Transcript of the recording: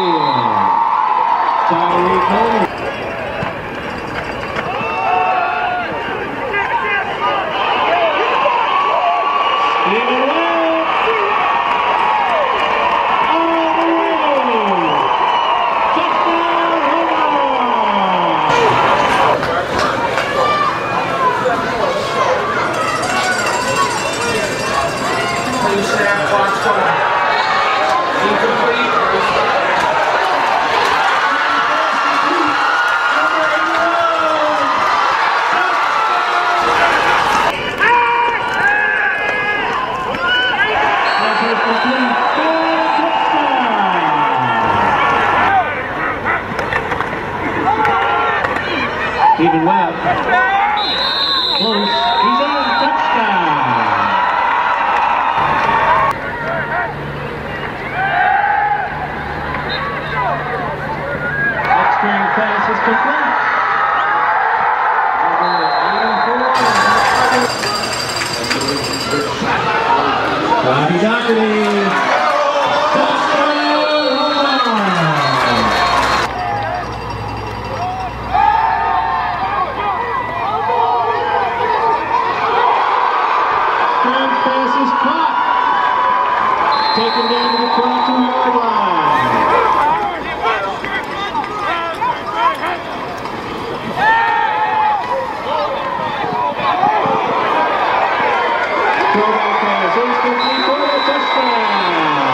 Attack to the backfield. Tyreek Hill. Steven Webb. All the way. Touchdown, Home run. Please snap clock start. Incomplete. Pass is complete. Third touchdown. Steven Webb. Close. He's in. Touchdown. Strang pass is complete. Bobby Dougherty. Pass is caught. Taken down to the 22-yard line. Throwback pass is complete for a touchdown.